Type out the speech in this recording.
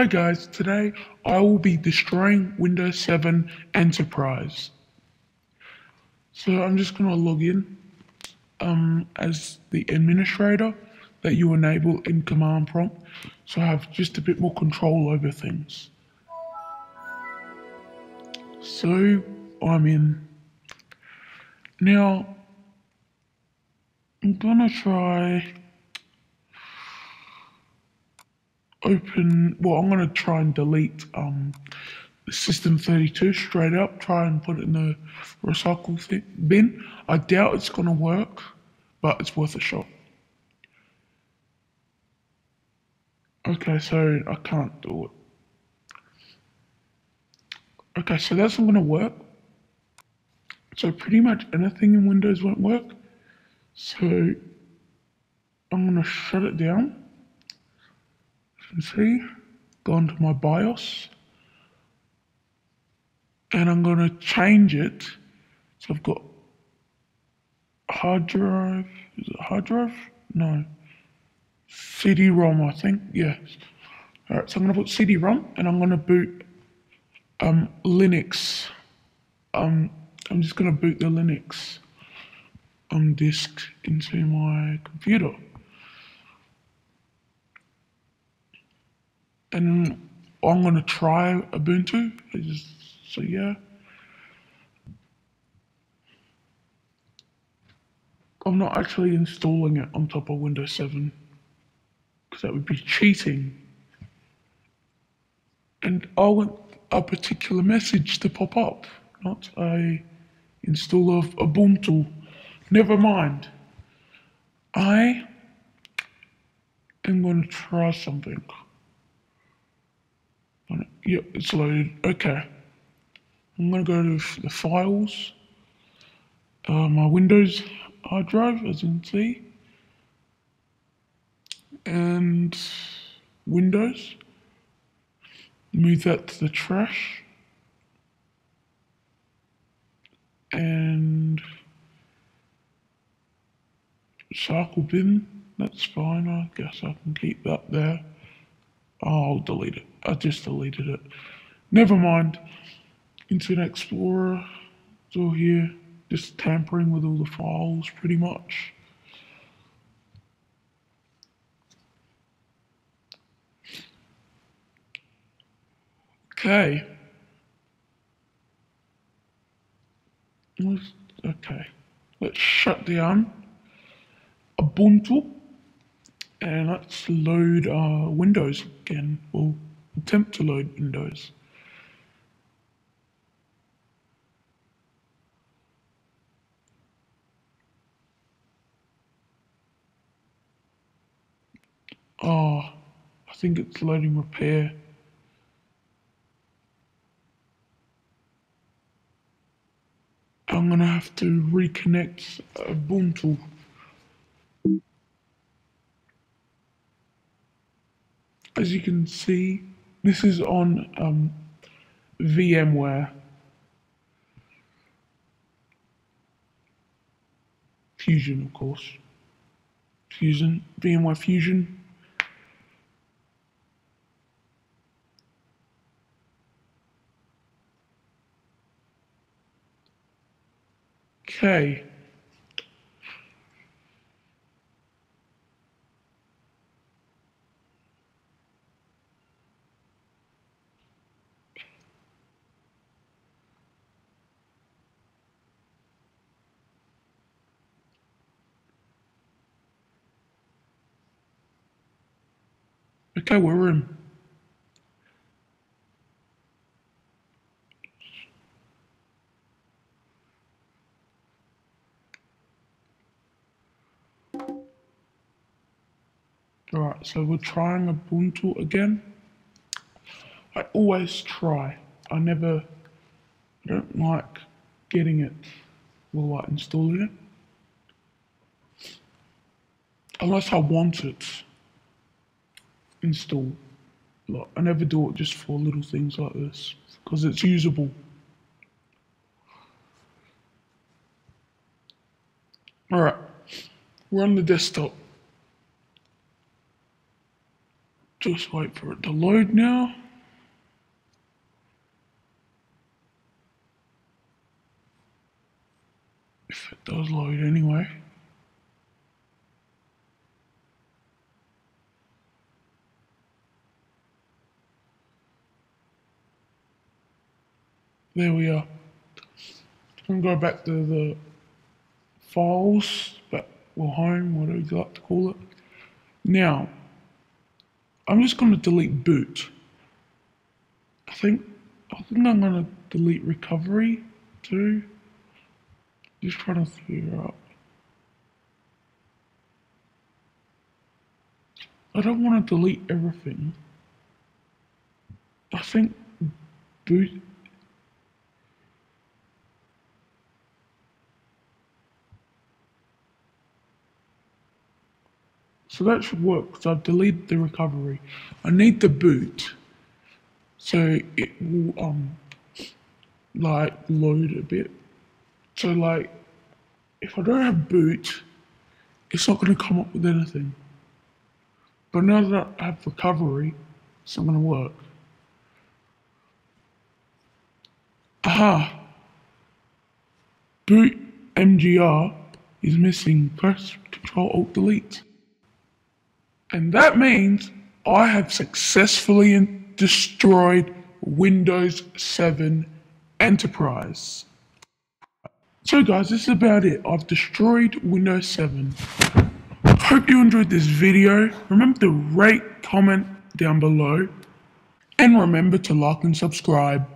Hi guys, today I will be destroying Windows 7 Enterprise. So I'm just going to log in um, as the administrator that you enable in command prompt so I have just a bit more control over things. So I'm in. Now I'm gonna try open, well, I'm going to try and delete um, System 32 straight up, try and put it in the recycle thing, bin. I doubt it's going to work, but it's worth a shot. Okay, so I can't do it. Okay, so that's not going to work. So pretty much anything in Windows won't work. So I'm going to shut it down see, go into my BIOS, and I'm going to change it. So I've got hard drive, is it hard drive? No. CD-ROM, I think, yes. All right, so I'm going to put CD-ROM, and I'm going to boot um, Linux. Um, I'm just going to boot the Linux um, disk into my computer. And I'm going to try Ubuntu. Just, so yeah. I'm not actually installing it on top of Windows 7 because that would be cheating. And I want a particular message to pop up, not a install of Ubuntu. Never mind. I am going to try something. Yep, it's loaded. Okay. I'm going to go to the files. Uh, my Windows hard drive, as you can see. And Windows. Move that to the trash. And cycle bin, that's fine. I guess I can keep that there. I'll delete it. I just deleted it. Never mind. Internet Explorer. It's all here. Just tampering with all the files pretty much. Okay. Okay. Let's shut down Ubuntu and let's load uh, Windows again. We'll attempt to load Windows. Oh, I think it's loading repair. I'm gonna have to reconnect uh, Ubuntu. As you can see, this is on um, VMware. Fusion, of course. Fusion, VMware Fusion. Okay. Okay, we're in. Alright, so we're trying Ubuntu again. I always try. I never I don't like getting it like installing it. Unless I want it install. Like, I never do it just for little things like this because it's usable. Alright, we're on the desktop. Just wait for it to load now. If it does load anyway. There we are. I'm gonna go back to the files, but well, home, whatever you like to call it. Now, I'm just gonna delete boot. I think I think I'm gonna delete recovery too. Just trying to figure out. I don't want to delete everything. I think boot So that should work because I've deleted the recovery. I need the boot. So it will um like load a bit. So like if I don't have boot, it's not gonna come up with anything. But now that I have recovery, it's not gonna work. Aha! Boot MGR is missing. Press Control Alt Delete. And that means I have successfully destroyed Windows 7 Enterprise. So guys, this is about it. I've destroyed Windows 7. Hope you enjoyed this video. Remember to rate, comment down below. And remember to like and subscribe.